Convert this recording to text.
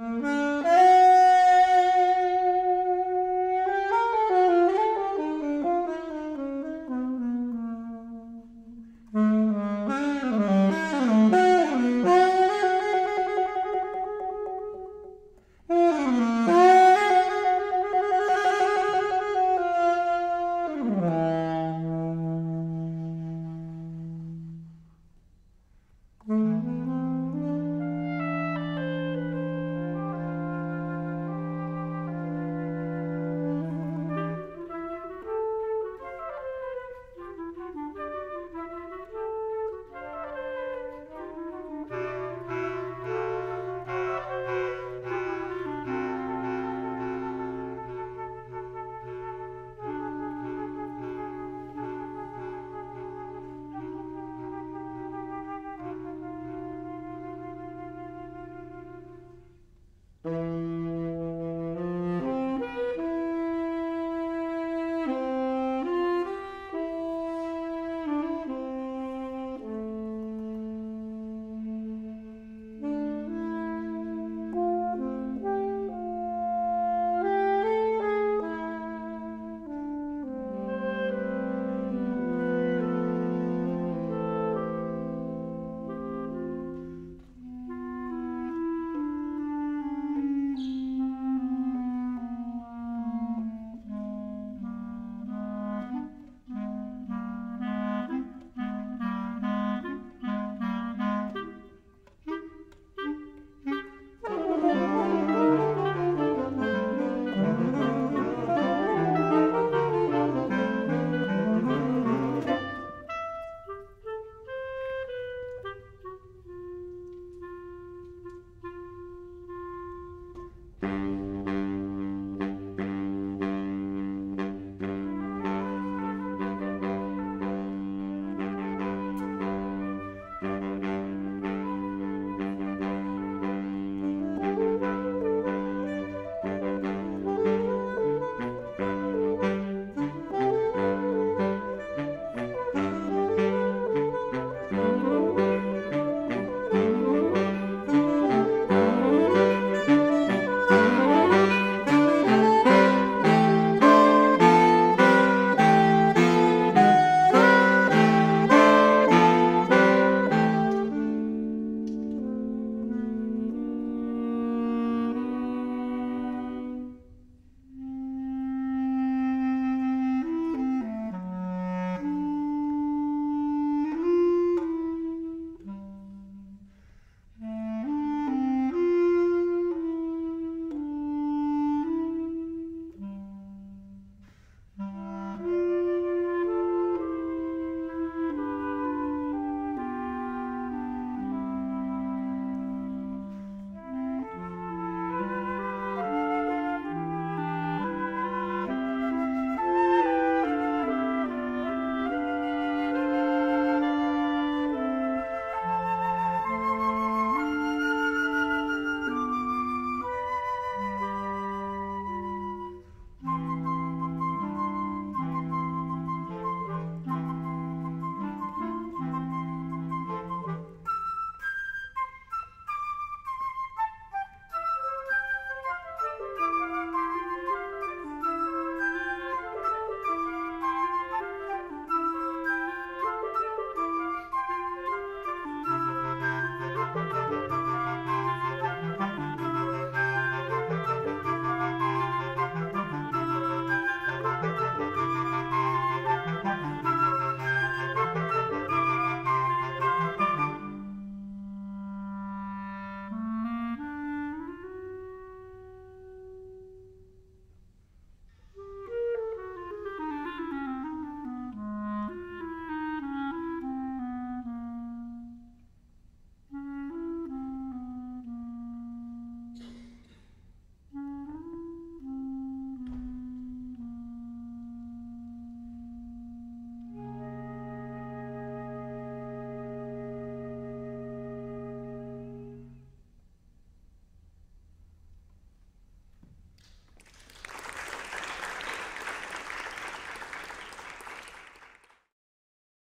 Mm-hmm.